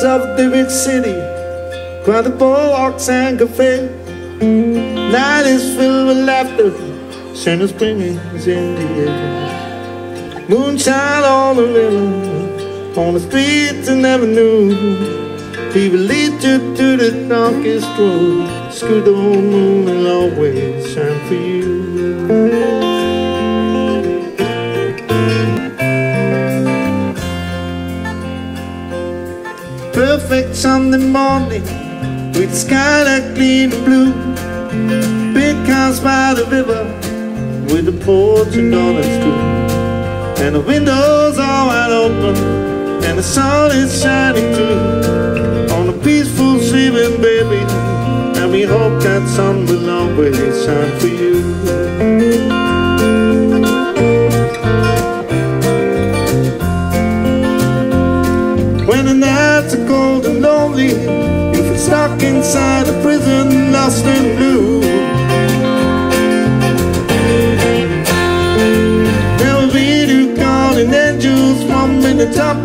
streets of the rich city, by the boardwalks and cafe. Night is filled with laughter, Santa Spring is in the air. Moonshine on the river, on the streets and avenue. People lead you to the darkest road. Scoot the moon will always shine for you. Perfect Sunday morning with sky that clean blue. Big house by the river with a porch and all that's true. And the windows are wide open and the sun is shining through on a peaceful sleeping baby. And we hope that sun will always shine for you. You feel stuck inside a prison, lost and blue. There will be two calling angels, one in the top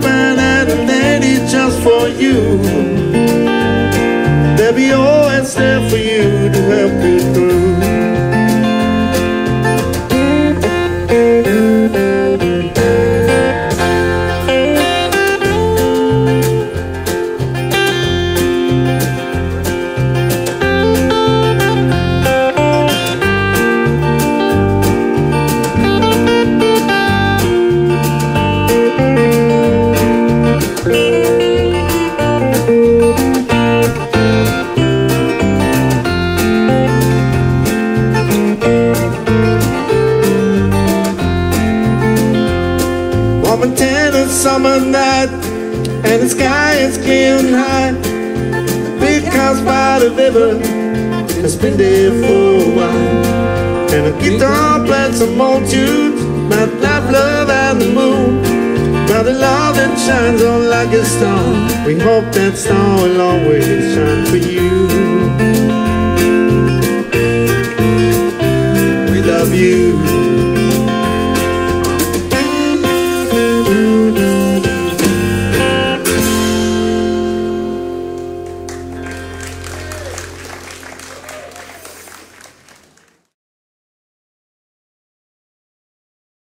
summer night And the sky is clear and high. Big house by the river It's been there for a while. And the guitar played some old tunes About love, love and the moon. About the love that shines on like a star We hope that star will always shine for you